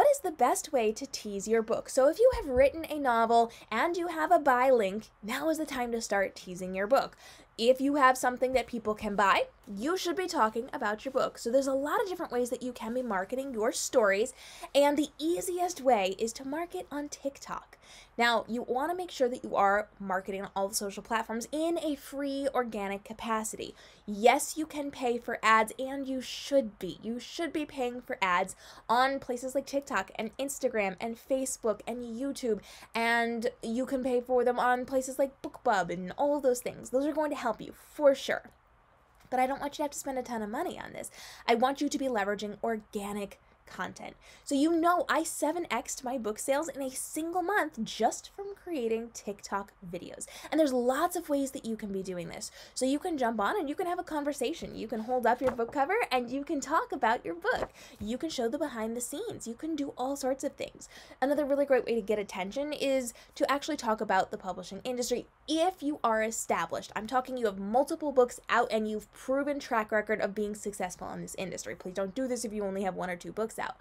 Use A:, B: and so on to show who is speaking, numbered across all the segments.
A: what is the best way to tease your book? So, if you have written a novel and you have a buy link, now is the time to start teasing your book. If you have something that people can buy, you should be talking about your book. So, there's a lot of different ways that you can be marketing your stories, and the easiest way is to market on TikTok. Now, you want to make sure that you are marketing on all the social platforms in a free organic capacity. Yes, you can pay for ads, and you should be. You should be paying for ads on places like TikTok and Instagram and Facebook and YouTube, and you can pay for them on places like BookBub and all those things. Those are going to help you for sure. But I don't want you to have to spend a ton of money on this. I want you to be leveraging organic content. So you know I 7x'd my book sales in a single month just from creating TikTok videos. And there's lots of ways that you can be doing this. So you can jump on and you can have a conversation. You can hold up your book cover and you can talk about your book. You can show the behind the scenes. You can do all sorts of things. Another really great way to get attention is to actually talk about the publishing industry if you are established. I'm talking you have multiple books out and you've proven track record of being successful in this industry. Please don't do this if you only have one or two books out.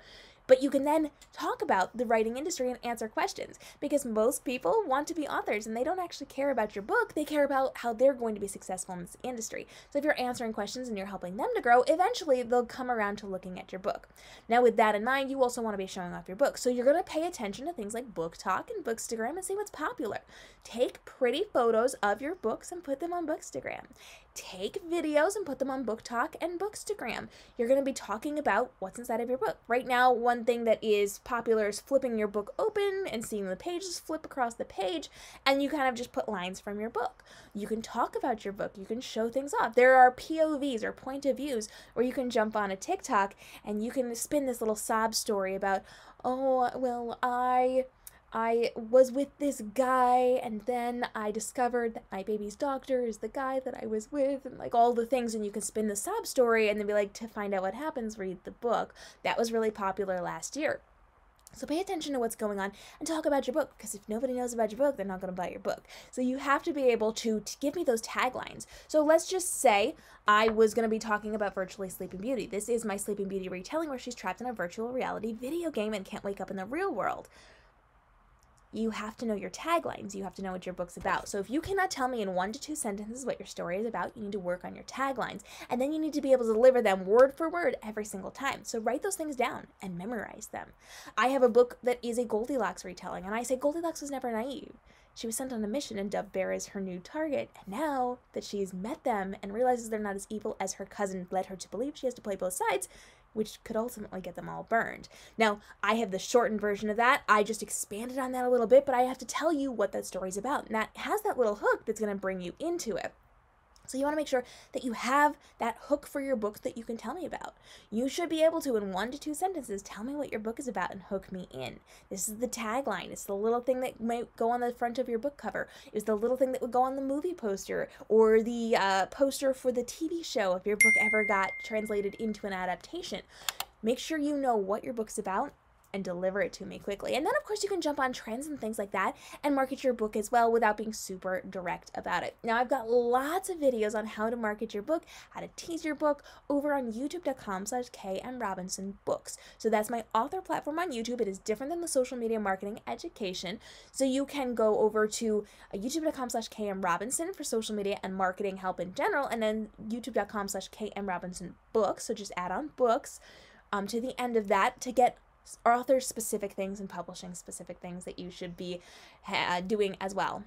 A: But you can then talk about the writing industry and answer questions because most people want to be authors and they don't actually care about your book. They care about how they're going to be successful in this industry. So if you're answering questions and you're helping them to grow, eventually they'll come around to looking at your book. Now, with that in mind, you also want to be showing off your book. So you're going to pay attention to things like BookTok and Bookstagram and see what's popular. Take pretty photos of your books and put them on Bookstagram take videos and put them on BookTok and Bookstagram. You're going to be talking about what's inside of your book. Right now, one thing that is popular is flipping your book open and seeing the pages flip across the page, and you kind of just put lines from your book. You can talk about your book, you can show things off. There are POVs or point of views where you can jump on a TikTok and you can spin this little sob story about, oh, well, I I was with this guy, and then I discovered that my baby's doctor is the guy that I was with, and like all the things. And you can spin the sob story and then be like, to find out what happens, read the book. That was really popular last year. So pay attention to what's going on and talk about your book because if nobody knows about your book, they're not going to buy your book. So you have to be able to, to give me those taglines. So let's just say I was going to be talking about virtually Sleeping Beauty. This is my Sleeping Beauty retelling where she's trapped in a virtual reality video game and can't wake up in the real world you have to know your taglines. You have to know what your book's about. So if you cannot tell me in one to two sentences what your story is about, you need to work on your taglines. And then you need to be able to deliver them word for word every single time. So write those things down and memorize them. I have a book that is a Goldilocks retelling, and I say Goldilocks was never naive. She was sent on a mission, and Dove Bear is her new target. And now that she's met them and realizes they're not as evil as her cousin led her to believe, she has to play both sides which could ultimately get them all burned. Now, I have the shortened version of that. I just expanded on that a little bit, but I have to tell you what that story's about. And that has that little hook that's going to bring you into it. So you want to make sure that you have that hook for your book that you can tell me about. You should be able to, in one to two sentences, tell me what your book is about and hook me in. This is the tagline. It's the little thing that might go on the front of your book cover. It's the little thing that would go on the movie poster or the uh, poster for the TV show if your book ever got translated into an adaptation. Make sure you know what your book's about and deliver it to me quickly. And then, of course, you can jump on trends and things like that and market your book as well without being super direct about it. Now, I've got lots of videos on how to market your book, how to tease your book over on youtube.com slash KM Robinson Books. So that's my author platform on YouTube. It is different than the social media marketing education. So you can go over to uh, youtube.com slash KM Robinson for social media and marketing help in general, and then youtube.com slash KM Robinson Books. So just add on books um, to the end of that to get author specific things and publishing specific things that you should be doing as well.